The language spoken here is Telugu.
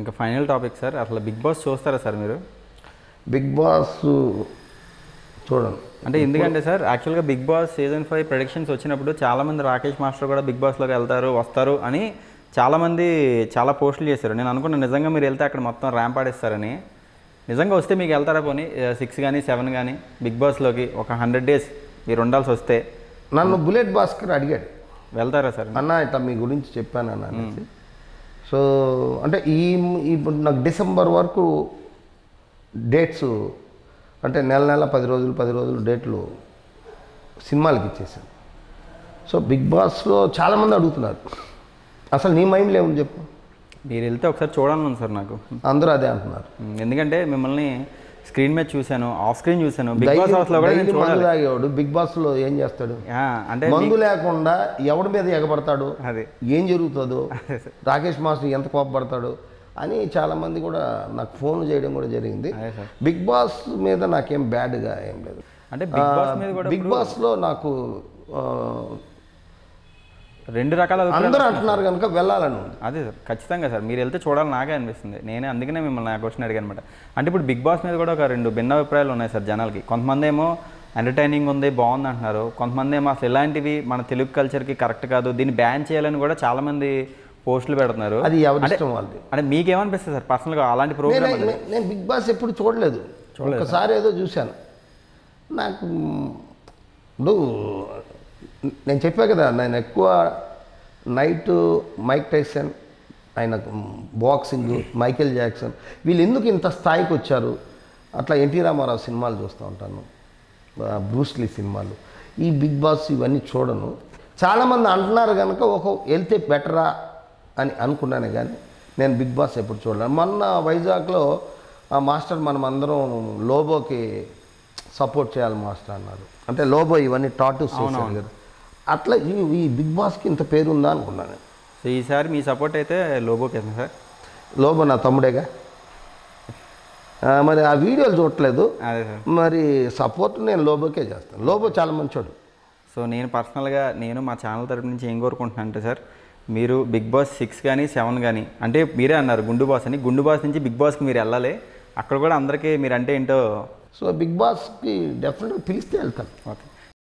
ఇంకా ఫైనల్ టాపిక్ సార్ అసలు బిగ్ బాస్ చూస్తారా సార్ మీరు? బిగ్ బాస్ చూడండి. అంటే ఎందుకంటే సార్ యాక్చువల్గా Bigg Boss season five productions వచ్చినప్పుడు చాలామంది రాకేష్ మాస్టర్ కూడా బిగ్ బాస్లోకి వెళ్తారు వస్తారు అని చాలామంది చాలా పోస్టులు చేశారు. నేను అనుకున్నాను నిజంగా మీరు వెళ్తే అక్కడ మొత్తం ర్యాంప్ ఆడిస్తారని. నిజంగా వస్తే మీకు వెళ్తారా పోనీ? సిక్స్ కానీ సెవెన్ కానీ బిగ్ బాస్లోకి ఒక హండ్రెడ్ డేస్ మీరు ఉండాల్సి వస్తే. నన్ను బుల్లెట్ భాస్కర్ అడిగాడు. వెళ్తారా సార్? అన్న ఇట్లా మీ గురించి చెప్పాను అన్న అనేసి సో అంటే ఈ ఇప్పుడు నాకు డిసెంబర్ వరకు డేట్స్ అంటే నెల నెల పది రోజులు పది రోజులు డేట్లు సినిమాలకి ఇచ్చేసాను సో బిగ్ బాస్లో చాలామంది అడుగుతున్నారు. అసలు నీ మైండ్లో ఏముంది చెప్పు. మీరు వెళ్తే ఒకసారి చూడాలని సార్ నాకు. అందరూ అదే అంటున్నారు. ఎందుకంటే మిమ్మల్ని స్క్రీన్ మీద చూశాను ఆఫ్ స్క్రీన్ చూశాను. బిగ్ బాస్ హౌస్లో కూడా నేను మందు తాగేవాడు. బిగ్ బాస్లో ఏం చేస్తాడు? ఆ, అంటే మందు లేకుండా ఎవడి మీద ఎగబడతాడు? అది. ఏం జరుగుతుందో? రాకేష్ మాస్టర్ ఎంత కోపపడతాడు? అని చాలామంది కూడా నాకు ఫోన్ చేయడం కూడా జరిగింది. బిగ్ బాస్ మీద నాకేం బ్యాడ్గా ఏం లేదు. అంటే బిగ్ బాస్ మీద కూడా బిగ్ బాస్లో నాకు రెండు రకాల అందరూ అంటున్నారు కనుక వెళ్ళాలని ఉంది. అదే సార్ ఖచ్చితంగా సార్. మీరు వెళ్తే చూడాలని నాకే అనిపిస్తుంది. నేనే అందుకనే మిమ్మల్ని ఆ క్వశ్చన్ అడిగాను అనమాట. అంటే ఇప్పుడు బిగ్ బాస్ మీద కూడా ఒక రెండు భిన్న అభిప్రాయాలు ఉన్నాయి సార్ జనాలకి. కొంతమంది ఏమో ఎంటర్టైనింగ్ ఉంది బాగుంది అంటున్నారు. కొంతమంది ఏమో అసలు ఇలాంటివి మన తెలుగు కల్చర్కి కరెక్ట్ కాదు. దీన్ని బ్యాన్ చేయాలని కూడా చాలామంది పోస్టులు పెడుతున్నారు. అది ఇష్టం వాళ్ళది? అంటే మీకేమనిపిస్తుంది సార్? పర్సనల్గా అలాంటి ప్రోగ్రామ్ నేను- బిగ్ బాస్ ఎప్పుడు చూడలేదు. ఒకసారి ఏదో చూశాను. నాకు ఇప్పుడు నేను చెప్పా కదా నేను ఎక్కువ నైట్ మైక్ టైసన్ ఆయన బాక్సింగ్ మైకేల్ జాక్సన్ వీళ్ళు ఎందుకు ఇంత స్థాయికి వచ్చారు? అట్లా ఎన్టీ రామారావు సినిమాలు చూస్తూ ఉంటాను. బ్రూస్లీ సినిమాలు. ఈ బిగ్ బాస్ ఇవన్నీ చూడను. చాలామంది అంటున్నారు కనుక ఒక వెళ్తే బెటరా అని అనుకున్నాను కానీ నేను బిగ్ బాస్ ఎప్పుడు చూడలేను మొన్న వైజాగ్లో ఆ మాస్టర్ మనం అందరం లోబోకి సపోర్ట్ చేయాలి మాస్టర్ అన్నారు. అంటే లోబో ఇవన్నీ టాటూస్ కదా. అట్లా ఈ ఈ బిగ్ బాస్కి ఇంత పేరు ఉందా అనుకున్నాను నేను. సో ఈసారి మీ సపోర్ట్ అయితే లోబోకి సార్. లోబో నా తమ్ముడేగా? మరి ఆ వీడియోలు చూడట్లేదు. అదే సార్. మరి సపోర్ట్ నేను లోబోకే చేస్తాను. లోబో చాలా మంచోడు. సో నేను పర్సనల్గా నేను మా ఛానల్ తరపు నుంచి ఏం కోరుకుంటున్నాను అంటే సార్ మీరు బిగ్ బాస్ సిక్స్ కానీ సెవెన్ కానీ అంటే మీరే అన్నారు గుండు బాస్ అని గుండు బాస్ నుంచి బిగ్ బాస్కి మీరు వెళ్ళాలి. అక్కడ కూడా అందరికీ మీరు అంటే ఏంటో సో బిగ్ బాస్కి డెఫినెట్గా పిలిస్తే వెళ్తాను. ఓకే.